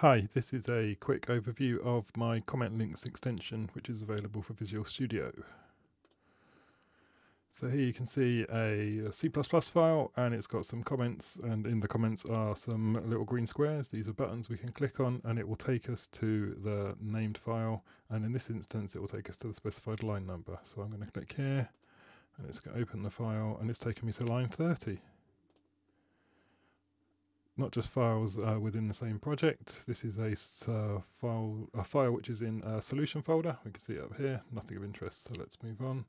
Hi, this is a quick overview of my CommentLinks extension which is available for Visual Studio. So here you can see a C++ file and it's got some comments and in the comments are some little green squares. These are buttons we can click on and it will take us to the named file and in this instance it will take us to the specified line number. So I'm going to click here and it's going to open the file and it's taken me to line 30 not just files uh, within the same project. This is a uh, file, a file which is in a solution folder. We can see it up here, nothing of interest, so let's move on.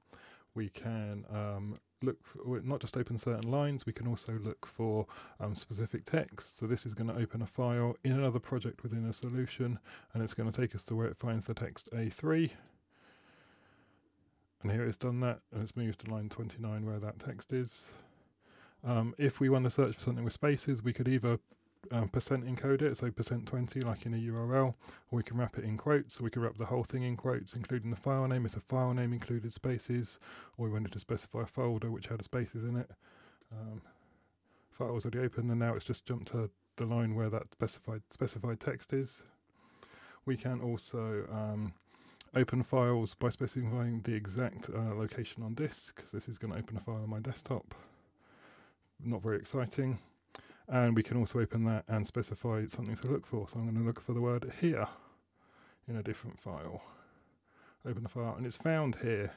We can um, look, for, not just open certain lines, we can also look for um, specific text. So this is going to open a file in another project within a solution, and it's going to take us to where it finds the text A3. And here it's done that, and it's moved to line 29 where that text is. Um, if we want to search for something with spaces, we could either um, percent encode it, so percent 20 like in a URL, or we can wrap it in quotes, so we can wrap the whole thing in quotes, including the file name if the file name included spaces, or we wanted to specify a folder which had spaces in it. Um, file was already open and now it's just jumped to the line where that specified specified text is. We can also um, open files by specifying the exact uh, location on disk, because this is going to open a file on my desktop not very exciting. And we can also open that and specify something to look for. So I'm going to look for the word here in a different file. Open the file and it's found here.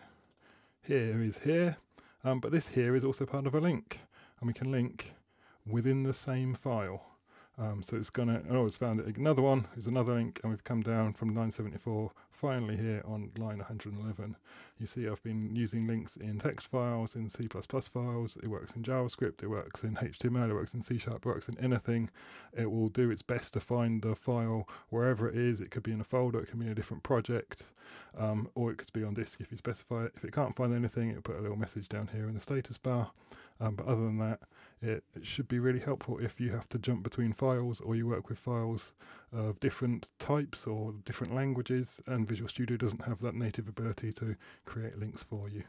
Here is here, um, but this here is also part of a link. And we can link within the same file. Um, so it's gonna, oh, it's found another one, there's another link, and we've come down from 974, finally here on line 111. You see I've been using links in text files, in C++ files, it works in JavaScript, it works in HTML, it works in C Sharp, it works in anything. It will do its best to find the file wherever it is. It could be in a folder, it could be in a different project, um, or it could be on disk if you specify it. If it can't find anything, it'll put a little message down here in the status bar. Um, but other than that, it, it, should be really helpful if you have to jump between files or you work with files of different types or different languages and Visual Studio doesn't have that native ability to create links for you.